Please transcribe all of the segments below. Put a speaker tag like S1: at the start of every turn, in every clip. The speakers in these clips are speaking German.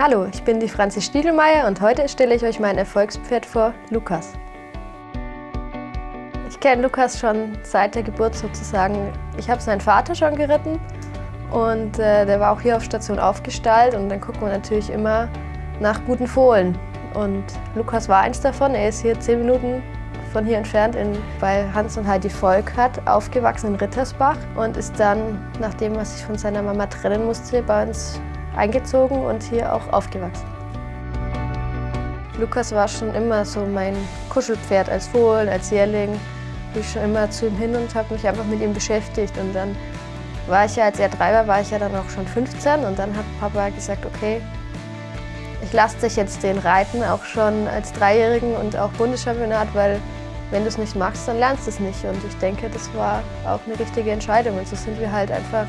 S1: Hallo, ich bin die Franzi Stiegelmeier und heute stelle ich euch mein Erfolgspferd vor, Lukas. Ich kenne Lukas schon seit der Geburt sozusagen. Ich habe seinen Vater schon geritten und äh, der war auch hier auf Station aufgestallt und dann guckt man natürlich immer nach guten Fohlen. Und Lukas war eins davon. Er ist hier zehn Minuten von hier entfernt in, bei Hans und Heidi Volkert aufgewachsen in Rittersbach und ist dann, nachdem er sich von seiner Mama trennen musste, bei uns eingezogen und hier auch aufgewachsen. Lukas war schon immer so mein Kuschelpferd als Fohlen, als Jährling. Bin schon immer zu ihm hin und habe mich einfach mit ihm beschäftigt. Und dann war ich ja, als er drei war, war ich ja dann auch schon 15. Und dann hat Papa gesagt, okay, ich lasse dich jetzt den reiten, auch schon als Dreijährigen und auch Bundeschampionat, weil wenn du es nicht magst, dann lernst du es nicht. Und ich denke, das war auch eine richtige Entscheidung. Und so sind wir halt einfach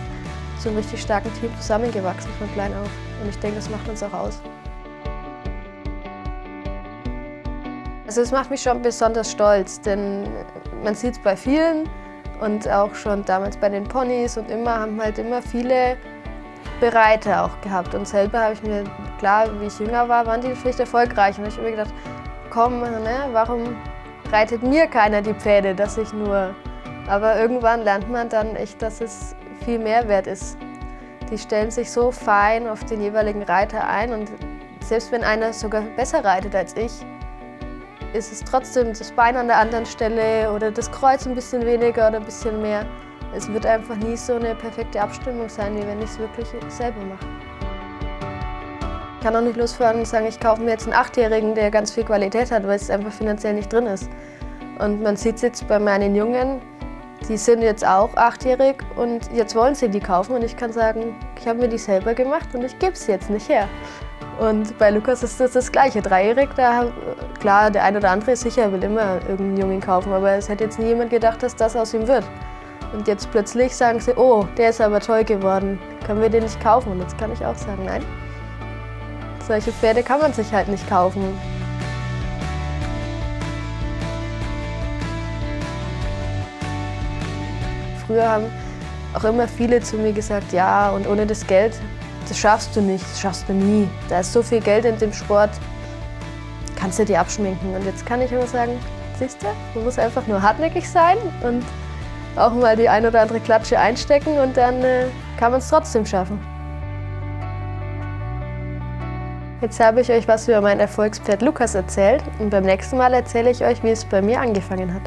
S1: zu einem richtig starken Team zusammengewachsen von klein auf. Und ich denke, das macht uns auch aus. Also es macht mich schon besonders stolz, denn man sieht es bei vielen und auch schon damals bei den Ponys und immer haben halt immer viele Bereiter auch gehabt. Und selber habe ich mir, klar, wie ich jünger war, waren die vielleicht erfolgreich. Und ich habe mir gedacht, komm, ne, warum reitet mir keiner die Pferde, dass ich nur... Aber irgendwann lernt man dann echt, dass es viel Mehrwert ist. Die stellen sich so fein auf den jeweiligen Reiter ein und selbst wenn einer sogar besser reitet als ich, ist es trotzdem das Bein an der anderen Stelle oder das Kreuz ein bisschen weniger oder ein bisschen mehr. Es wird einfach nie so eine perfekte Abstimmung sein, wie wenn ich es wirklich selber mache. Ich kann auch nicht losfahren und sagen, ich kaufe mir jetzt einen Achtjährigen, der ganz viel Qualität hat, weil es einfach finanziell nicht drin ist. Und man sieht es jetzt bei meinen Jungen, die sind jetzt auch achtjährig und jetzt wollen sie die kaufen und ich kann sagen, ich habe mir die selber gemacht und ich gebe sie jetzt nicht her. Und bei Lukas ist das das Gleiche. Dreijährig, da, klar, der eine oder andere ist sicher, will immer irgendeinen Jungen kaufen, aber es hätte jetzt nie jemand gedacht, dass das aus ihm wird. Und jetzt plötzlich sagen sie, oh, der ist aber toll geworden, können wir den nicht kaufen? Und jetzt kann ich auch sagen, nein. Solche Pferde kann man sich halt nicht kaufen. Früher haben auch immer viele zu mir gesagt, ja, und ohne das Geld, das schaffst du nicht, das schaffst du nie. Da ist so viel Geld in dem Sport, kannst du dir abschminken. Und jetzt kann ich immer sagen, siehst du, du musst einfach nur hartnäckig sein und auch mal die ein oder andere Klatsche einstecken und dann äh, kann man es trotzdem schaffen. Jetzt habe ich euch was über mein Erfolgspferd Lukas erzählt und beim nächsten Mal erzähle ich euch, wie es bei mir angefangen hat.